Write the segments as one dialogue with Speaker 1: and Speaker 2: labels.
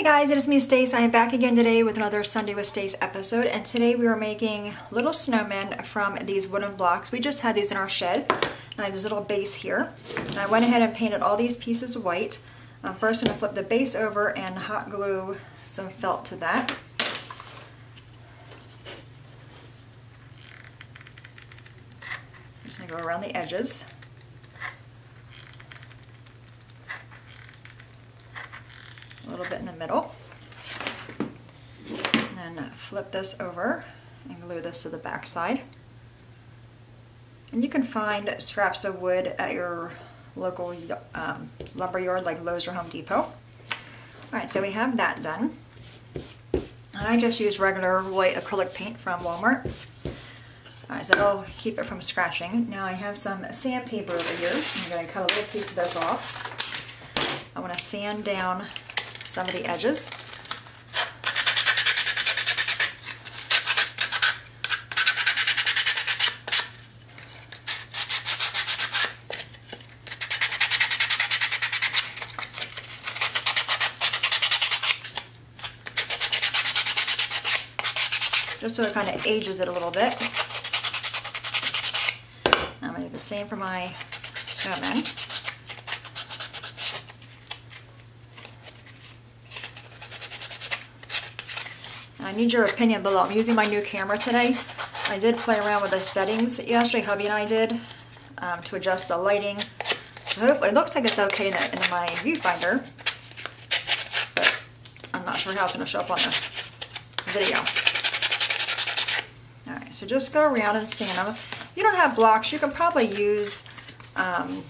Speaker 1: Hey guys, it is me Stace. I am back again today with another Sunday with Stace episode and today we are making little snowmen from these wooden blocks. We just had these in our shed and I have this little base here and I went ahead and painted all these pieces white. Um, first I'm going to flip the base over and hot glue some felt to that. I'm just going to go around the edges. Bit in the middle. And then flip this over and glue this to the back side. And you can find scraps of wood at your local um, lumber yard like Lowe's or Home Depot. All right, so we have that done. And I just use regular white acrylic paint from Walmart. All right, so that'll keep it from scratching. Now I have some sandpaper over here. I'm gonna cut a little piece of this off. I wanna sand down some of the edges. Just so it kind of ages it a little bit. I'm going to do the same for my snowman. I need your opinion below. I'm using my new camera today. I did play around with the settings yesterday, hubby and I did, um, to adjust the lighting. So hopefully, it looks like it's okay in, the, in my viewfinder, but I'm not sure how it's going to show up on the video. Alright, so just go around and sand them. If you don't have blocks, you can probably use um,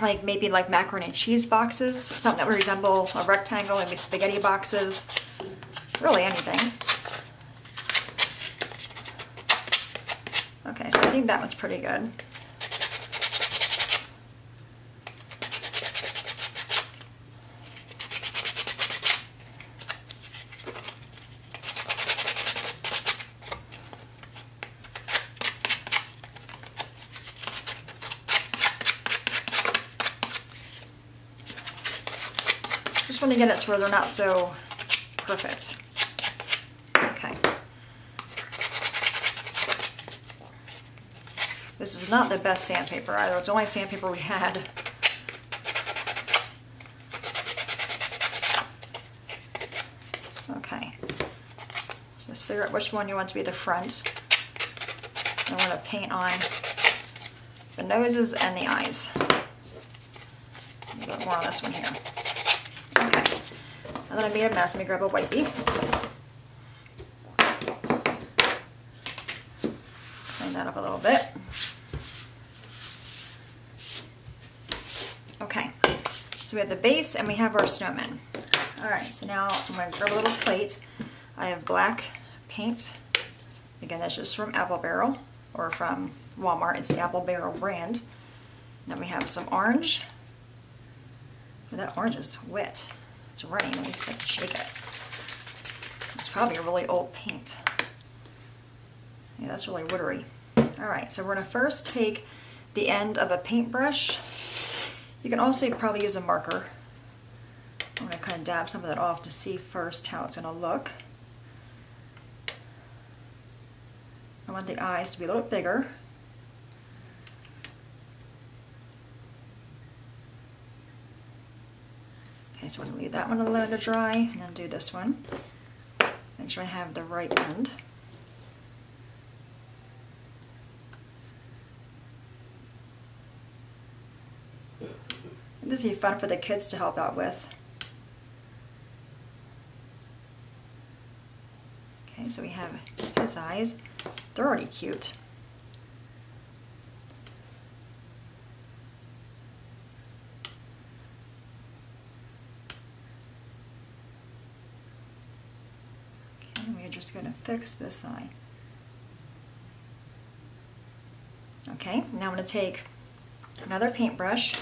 Speaker 1: like maybe like macaroni and cheese boxes, something that would resemble a rectangle, maybe spaghetti boxes really anything. Okay, so I think that one's pretty good. Just want to get it to where they're not so perfect. This is not the best sandpaper either. It's the only sandpaper we had. Okay. Just figure out which one you want to be the front. I want to paint on the noses and the eyes. A little bit more on this one here. Okay. Now that I made a mess, let me grab a wipey. Clean that up a little bit. We have the base and we have our snowman. All right, so now I'm gonna grab a little plate. I have black paint. Again, that's just from Apple Barrel or from Walmart. It's the Apple Barrel brand. Then we have some orange. Oh, that orange is wet. It's running. Let me shake it. It's probably a really old paint. Yeah, that's really watery. All right, so we're gonna first take the end of a paintbrush you can also probably use a marker. I'm going to kind of dab some of that off to see first how it's going to look. I want the eyes to be a little bigger. Okay, so I'm going to leave that one alone to dry and then do this one. Make sure I have the right end. This would be fun for the kids to help out with. Okay, so we have his eyes. They're already cute. Okay, we're just going to fix this eye. Okay, now I'm going to take another paintbrush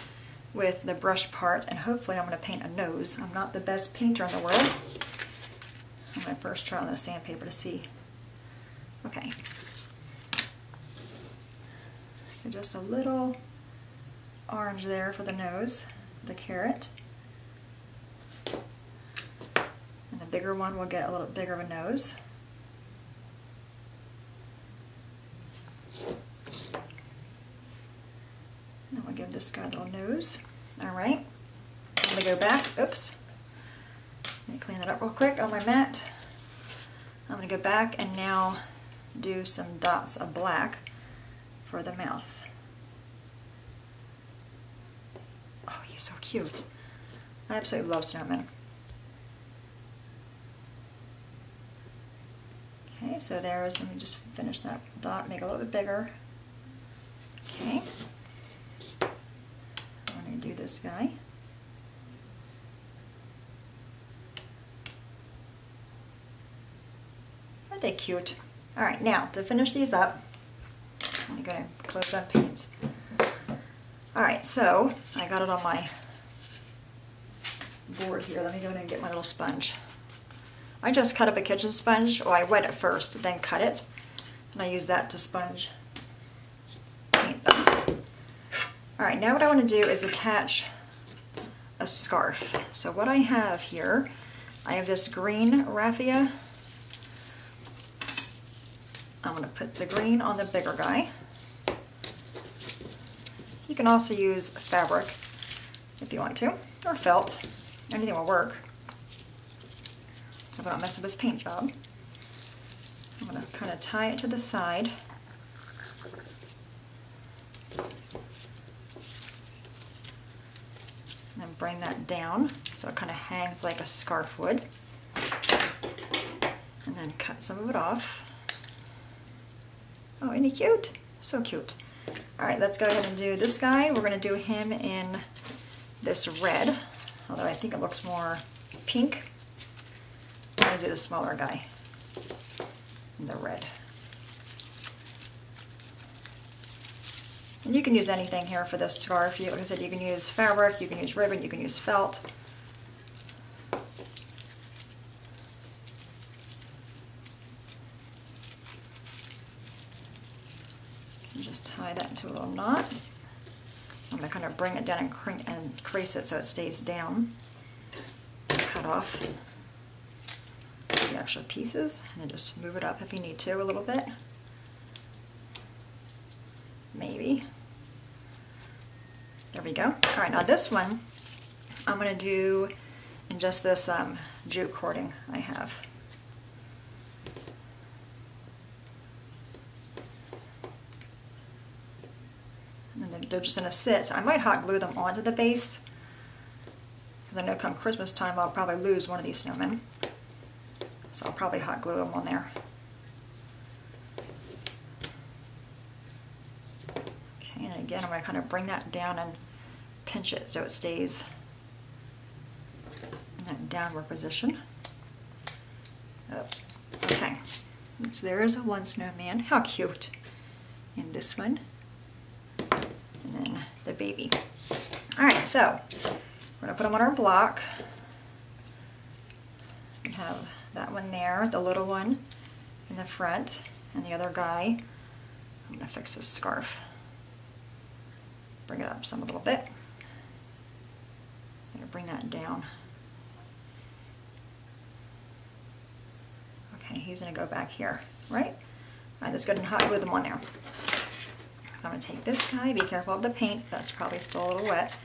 Speaker 1: with the brush part and hopefully I'm going to paint a nose. I'm not the best painter in the world. I'm going to first try on the sandpaper to see. Okay. So just a little orange there for the nose, the carrot. And the bigger one will get a little bigger of a nose. Then guy a little nose. All right. I'm gonna go back, oops. Let me clean that up real quick on my mat. I'm gonna go back and now do some dots of black for the mouth. Oh, he's so cute. I absolutely love snowmen. Okay, so there's, let me just finish that dot, make it a little bit bigger. Okay. I'm going to do this guy. Aren't they cute? All right, now to finish these up, I'm to close up paint. All right, so I got it on my board here. Let me go in and get my little sponge. I just cut up a kitchen sponge, or I wet it first, then cut it, and I use that to sponge paint them. All right, now what I want to do is attach a scarf. So what I have here, I have this green raffia. I'm going to put the green on the bigger guy. You can also use fabric if you want to, or felt. Anything will work. Hope I don't mess up his paint job. I'm going to kind of tie it to the side. And then bring that down so it kind of hangs like a scarf would. And then cut some of it off. Oh, isn't he cute? So cute. All right, let's go ahead and do this guy. We're gonna do him in this red, although I think it looks more pink. I'm gonna do the smaller guy in the red. And you can use anything here for this scarf. You, like I said, you can use fabric, you can use ribbon, you can use felt. just tie that into a little knot. I'm going to kind of bring it down and, cr and crease it so it stays down. Cut off the actual pieces and then just move it up if you need to a little bit. Maybe. There we go. All right, now this one I'm going to do in just this um, jute cording I have. And then they're just to sit. So I might hot glue them onto the base. Because I know come Christmas time I'll probably lose one of these snowmen. So I'll probably hot glue them on there. Okay, and again I'm going to kind of bring that down and pinch it so it stays in that downward position. Oh, okay, so there is a one snowman. How cute. And this one and then the baby. All right, so we're gonna put them on our block. We have that one there, the little one in the front, and the other guy. I'm gonna fix his scarf. Bring it up some a little bit. I'm gonna bring that down. Okay, he's gonna go back here, right? All right, let's go ahead and hot glue them on there. I'm going to take this guy, be careful of the paint, that's probably still a little wet.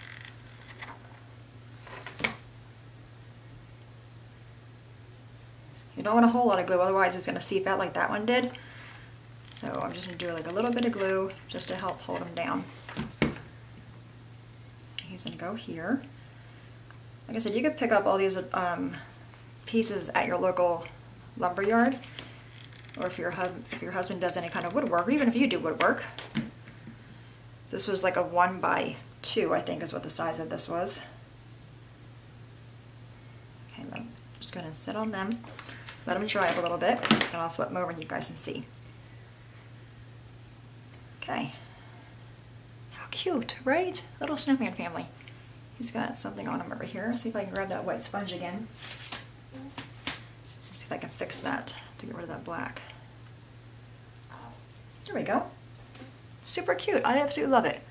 Speaker 1: You don't want a whole lot of glue, otherwise it's going to seep out like that one did. So I'm just going to do like a little bit of glue just to help hold them down. He's going to go here. Like I said, you could pick up all these um, pieces at your local lumber yard or if your, if your husband does any kind of woodwork, or even if you do woodwork, this was like a one by two, I think is what the size of this was. Okay, I'm just gonna sit on them, let them dry up a little bit, and I'll flip them over and you guys can see. Okay. Cute, right? Little snowman family. He's got something on him over here. See if I can grab that white sponge again. See if I can fix that to get rid of that black. There we go. Super cute. I absolutely love it.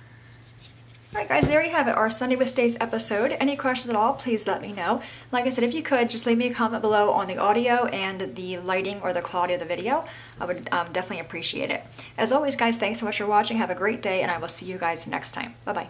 Speaker 1: All right, guys, there you have it, our Sunday with Stace episode. Any questions at all, please let me know. Like I said, if you could, just leave me a comment below on the audio and the lighting or the quality of the video. I would um, definitely appreciate it. As always, guys, thanks so much for watching. Have a great day, and I will see you guys next time. Bye-bye.